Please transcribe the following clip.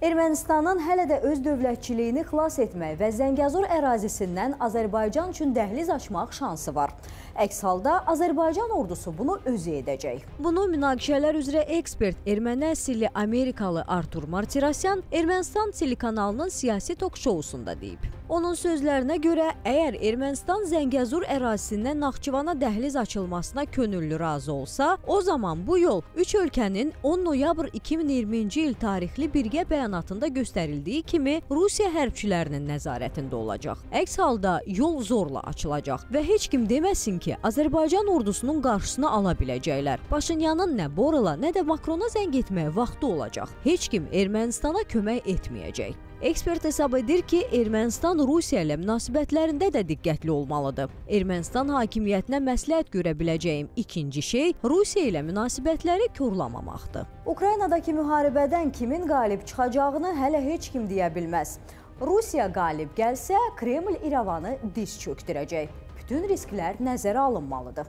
Ermənistanın hələ də öz dövlətçiliyini xilas etmək və Zəngəzur ərazisindən Azərbaycan üçün dəhliz açmaq şansı var. Əks halda Azərbaycan ordusu bunu özü edəcək. Bunu münaqişələr üzrə ekspert erməni əsilli Amerikalı Artur Martirosyan Ermənistan telekanalının siyasi tok-şousunda deyib. Onun sözlərinə görə, əgər Ermənistan Zəngəzur ərazisindən Naxçıvana dəhliz açılmasına könüllü razı olsa, o zaman bu yol üç ölkənin 10 noyabr 2020-ci il tarixli birgə bəyanatında göstərildiyi kimi Rusiya hərbçilərinin nəzarətində olacaq. Əks halda yol zorla açılacaq və heç kim deməsin ki, Azərbaycan ordusunun qarşısını ala biləcəklər. Paşinyanın nə Borala, nə də Makrona zəng etməyə vaxtı olacaq. Heç kim Ermənistana kömək etməyəcək. Ekspert hesab edir ki, Ermənistan Rusiya ilə münasibətlərində də diqqətli olmalıdır. Ermənistan hakimiyyətinə məsləhət görə biləcəyim ikinci şey Rusiya ilə münasibətləri korlamamaqdır. Ukraynadakı müharibədən kimin qalib çıxacağını hələ heç kim deyə bilməz. Rusiya qalib gəlsə, Kreml İrəvanı diz çökdürəcək. Bütün risklər nəzərə alınmalıdır.